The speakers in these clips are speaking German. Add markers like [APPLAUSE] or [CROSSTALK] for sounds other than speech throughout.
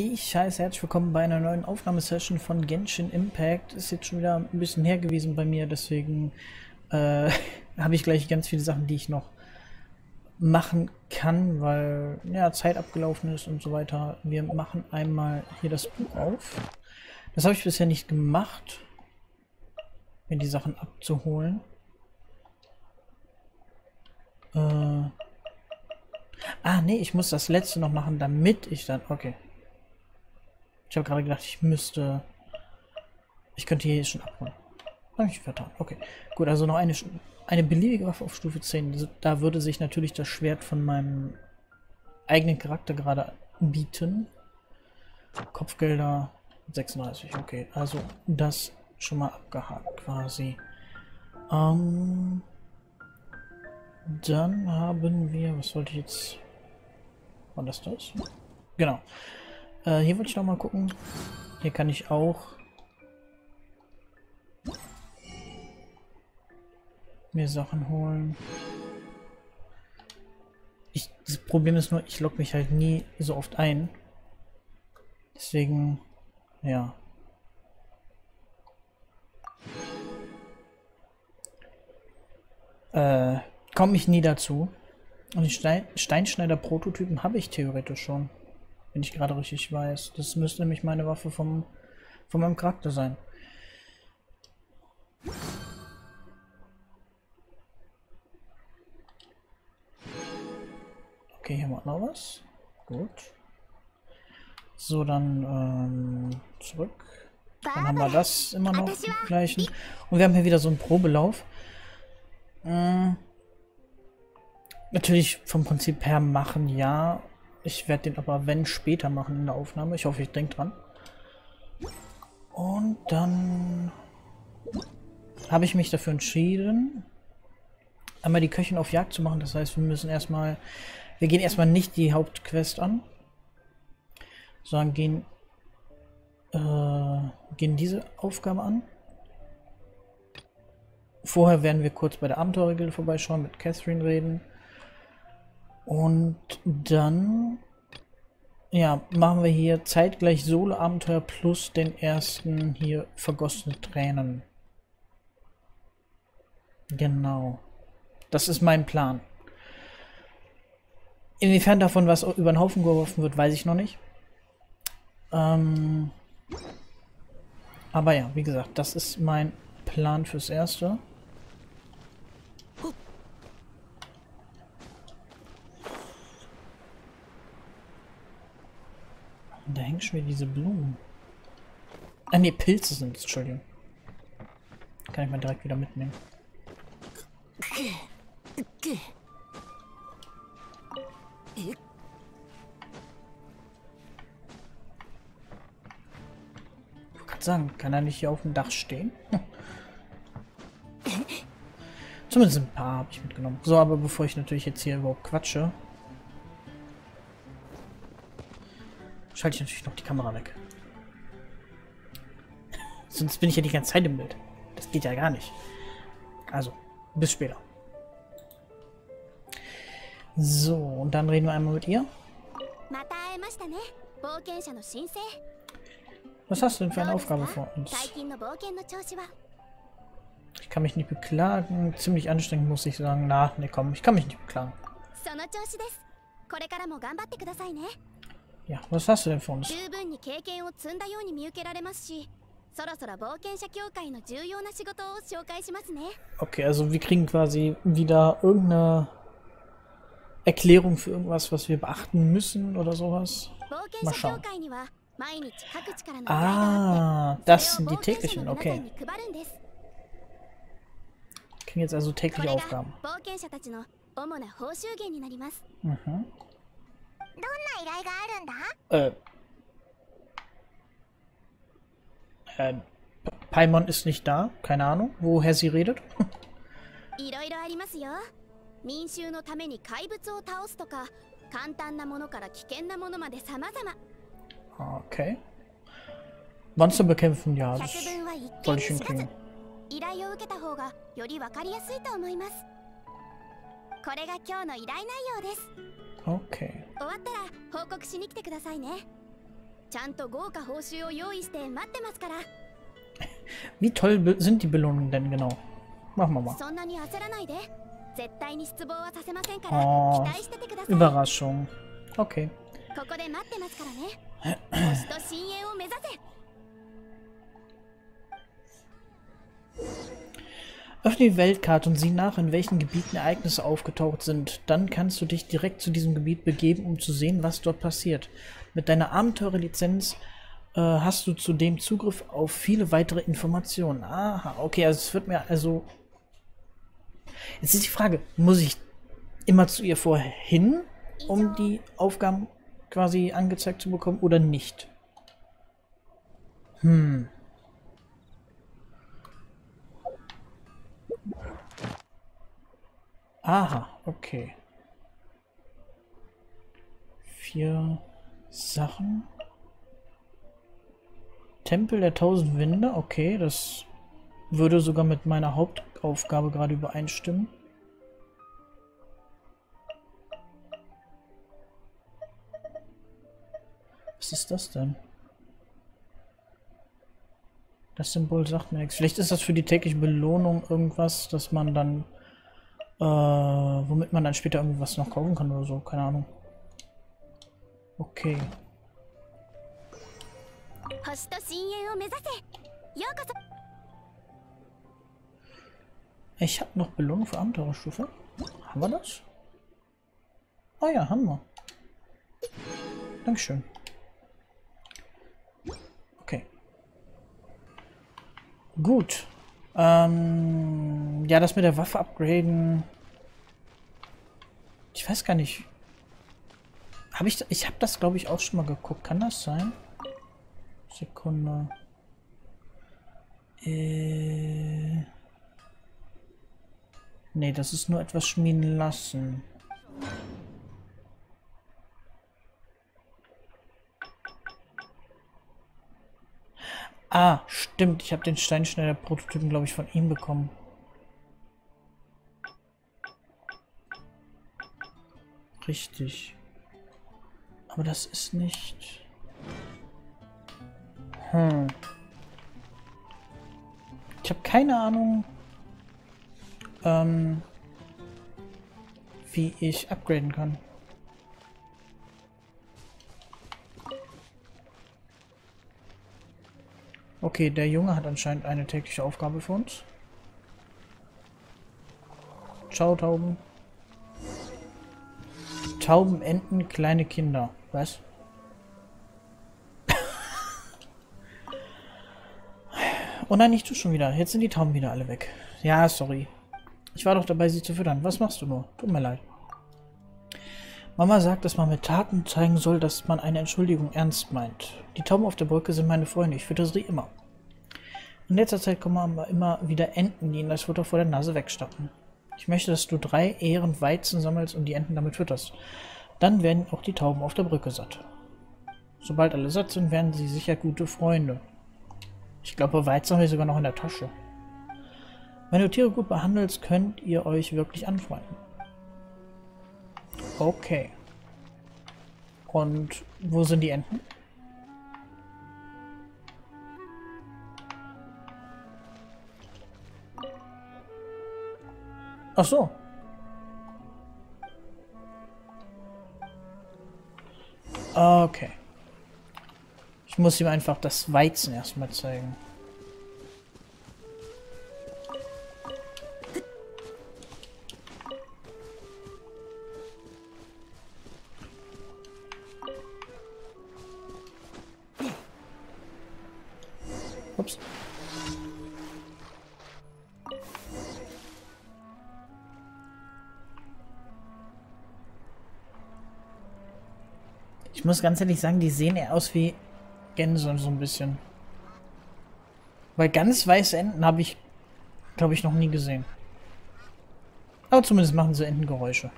Ich heiße herzlich willkommen bei einer neuen Aufnahmesession von Genshin Impact. Ist jetzt schon wieder ein bisschen her gewesen bei mir, deswegen äh, [LAUGHS] habe ich gleich ganz viele Sachen, die ich noch machen kann, weil ja Zeit abgelaufen ist und so weiter. Wir machen einmal hier das Buch auf. Das habe ich bisher nicht gemacht, mir die Sachen abzuholen. Äh ah, nee, ich muss das letzte noch machen, damit ich dann... Okay, ich habe gerade gedacht, ich müsste... Ich könnte hier schon abholen. Habe ich vertan. Okay. Gut, also noch eine, eine beliebige Waffe auf Stufe 10. Also da würde sich natürlich das Schwert von meinem eigenen Charakter gerade bieten. Kopfgelder 36. Okay, also das schon mal abgehakt quasi. Ähm, dann haben wir... Was wollte ich jetzt... War das das? Genau. Äh, hier wollte ich noch mal gucken. Hier kann ich auch mir Sachen holen. Ich, das Problem ist nur, ich logge mich halt nie so oft ein. Deswegen, ja. Äh, komme ich nie dazu. Und die Stein Steinschneider-Prototypen habe ich theoretisch schon. Wenn ich gerade richtig weiß. Das müsste nämlich meine Waffe vom, von meinem Charakter sein. Okay, hier macht noch was. Gut. So, dann ähm, zurück. Dann haben wir das immer noch gleichen. Und wir haben hier wieder so einen Probelauf. Äh, natürlich vom Prinzip her machen, ja. Ich werde den aber, wenn, später machen in der Aufnahme. Ich hoffe, ich denke dran. Und dann habe ich mich dafür entschieden, einmal die Köchin auf Jagd zu machen. Das heißt, wir müssen erstmal, wir gehen erstmal nicht die Hauptquest an, sondern gehen, äh, gehen diese Aufgabe an. Vorher werden wir kurz bei der Abenteurergilde vorbeischauen, mit Catherine reden. Und dann ja, machen wir hier zeitgleich Solo-Abenteuer plus den ersten hier vergossene Tränen. Genau. Das ist mein Plan. Inwiefern davon was über den Haufen geworfen wird, weiß ich noch nicht. Ähm, aber ja, wie gesagt, das ist mein Plan fürs Erste. Hängen schon wieder diese Blumen. Ah ne, Pilze sind es, Entschuldigung. Kann ich mal direkt wieder mitnehmen. Ich kann sagen, kann er nicht hier auf dem Dach stehen? Zumindest ein paar habe ich mitgenommen. So, aber bevor ich natürlich jetzt hier überhaupt quatsche, schalte ich natürlich noch die Kamera weg. [LAUGHS] Sonst bin ich ja die ganze Zeit im Bild. Das geht ja gar nicht. Also, bis später. So, und dann reden wir einmal mit ihr. Was hast du denn für eine Aufgabe vor uns? Ich kann mich nicht beklagen. Ziemlich anstrengend, muss ich sagen. Na, ne, komm, ich kann mich nicht beklagen. Ja, was hast du denn für uns? Okay, also wir kriegen quasi wieder irgendeine Erklärung für irgendwas, was wir beachten müssen oder sowas. Mal schauen. Ah, das sind die täglichen, okay. Kriegen jetzt also tägliche Aufgaben. Mhm. どんな依頼があるんだえ äh, Paimon ist nicht da. Keine Ahnung, woher sie redet. いろいろありますよ。民衆のために怪物を倒すとか、簡単なものから危険なものまで様々。Okay. Monster bekämpfen, ja, das soll ich hinkriegen. 依頼を受けた方がよりわかりやすいと思います。これが今日の依頼内容です。Okay. 終わったら報告しに来てくださいねちゃんと豪華報酬を用意して待ってますから Wie toll sind die Belohnungen denn genau? Machen wir mal. Oh, Überraschung. Okay. Öffne die Weltkarte und sieh nach, in welchen Gebieten Ereignisse aufgetaucht sind. Dann kannst du dich direkt zu diesem Gebiet begeben, um zu sehen, was dort passiert. Mit deiner Abenteurerlizenz äh, hast du zudem Zugriff auf viele weitere Informationen. Aha, okay, also es wird mir also... Jetzt ist die Frage, muss ich immer zu ihr vorher hin, um die Aufgaben quasi angezeigt zu bekommen oder nicht? Hm. Aha, okay. Vier Sachen. Tempel der tausend Winde, okay, das würde sogar mit meiner Hauptaufgabe gerade übereinstimmen. Was ist das denn? Das Symbol sagt mir nichts. Vielleicht ist das für die tägliche Belohnung irgendwas, dass man dann äh, womit man dann später irgendwie was noch kaufen kann oder so. Keine Ahnung. Okay. Ich habe noch Belohnung für Abenteuerstufe. Haben wir das? Oh ja, haben wir. Dankeschön. Okay. Gut. Ähm ja, das mit der Waffe upgraden. Ich weiß gar nicht. Habe ich, ich habe das glaube ich auch schon mal geguckt. Kann das sein? Sekunde. Äh. Nee, das ist nur etwas schmieden lassen. Ah, stimmt. Ich habe den Steinschneider-Prototypen, glaube ich, von ihm bekommen. Richtig. Aber das ist nicht... Hm. Ich habe keine Ahnung, ähm, wie ich upgraden kann. Okay, der Junge hat anscheinend eine tägliche Aufgabe für uns. Ciao, Tauben. Tauben, Enten, kleine Kinder. Was? oh nein, nicht du schon wieder. Jetzt sind die Tauben wieder alle weg. Ja, sorry. Ich war doch dabei, sie zu füttern. Was machst du nur? Tut mir leid. Mama sagt, dass man mit Taten zeigen soll, dass man eine Entschuldigung ernst meint. Die Tauben auf der Brücke sind meine Freunde. Ich fütter sie immer. In letzter Zeit kommen aber immer wieder Enten, die ihnen das Futter vor der Nase wegstappen. Ich möchte, dass du drei Ähren Weizen sammelst und die Enten damit fütterst. Dann werden auch die Tauben auf der Brücke satt. Sobald alle satt sind, werden sie sicher gute Freunde. Ich glaube, Weizen haben wir sogar noch in der Tasche. Wenn du Tiere gut behandelst, könnt ihr euch wirklich anfreunden. Okay. Und wo sind die Enten? Ach so. Okay. Ich muss ihm einfach das Weizen erstmal zeigen. Ups. Ich muss ganz ehrlich sagen, die sehen eher aus wie Gänse so ein bisschen. Weil ganz weiße Enten habe ich, glaube ich, noch nie gesehen. Aber zumindest machen sie Entengeräusche.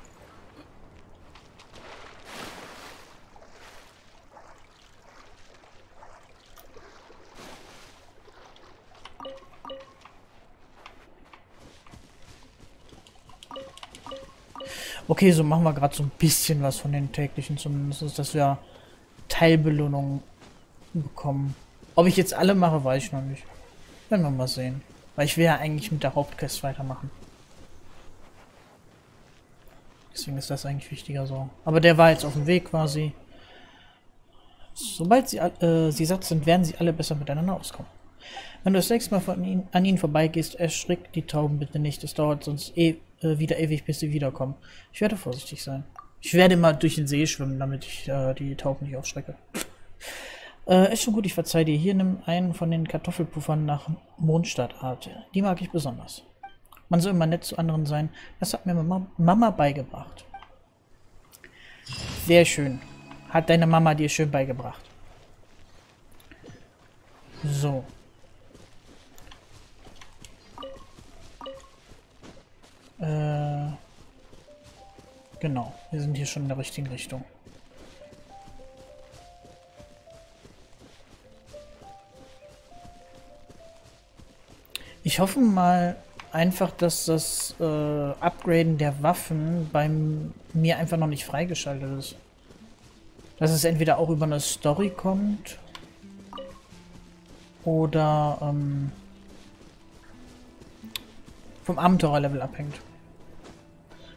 Okay, so machen wir gerade so ein bisschen was von den täglichen zumindest, dass wir Teilbelohnungen bekommen. Ob ich jetzt alle mache, weiß ich noch nicht. Werden wir mal sehen. Weil ich will ja eigentlich mit der Hauptquest weitermachen. Deswegen ist das eigentlich wichtiger so. Aber der war jetzt auf dem Weg quasi. Sobald sie, äh, sie satt sind, werden sie alle besser miteinander auskommen. Wenn du das nächste Mal ihn, an ihnen vorbeigehst, erschrick die Tauben bitte nicht. Es dauert sonst eh, äh, wieder ewig, bis sie wiederkommen. Ich werde vorsichtig sein. Ich werde mal durch den See schwimmen, damit ich äh, die Tauben nicht aufschrecke. Äh, ist schon gut, ich verzeih dir. Hier nimm einen von den Kartoffelpuffern nach Mondstadtart. Die mag ich besonders. Man soll immer nett zu anderen sein. Das hat mir Mama, Mama beigebracht. Sehr schön. Hat deine Mama dir schön beigebracht. So. Äh, genau, wir sind hier schon in der richtigen Richtung. Ich hoffe mal einfach, dass das äh, Upgraden der Waffen bei mir einfach noch nicht freigeschaltet ist. Dass es entweder auch über eine Story kommt oder ähm, vom Abenteuerlevel abhängt.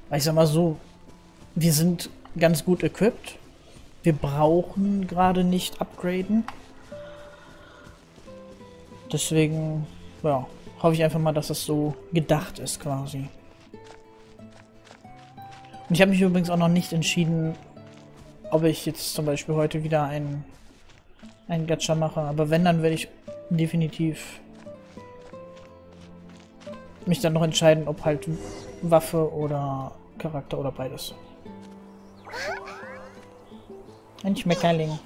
Weil ich sag mal so, wir sind ganz gut equipped. Wir brauchen gerade nicht upgraden. Deswegen, ja, hoffe ich einfach mal, dass das so gedacht ist quasi. Und ich habe mich übrigens auch noch nicht entschieden, ob ich jetzt zum Beispiel heute wieder einen, einen Gacha mache. Aber wenn, dann werde ich definitiv mich dann noch entscheiden, ob halt Waffe oder Charakter oder beides. Ein Schmetterling.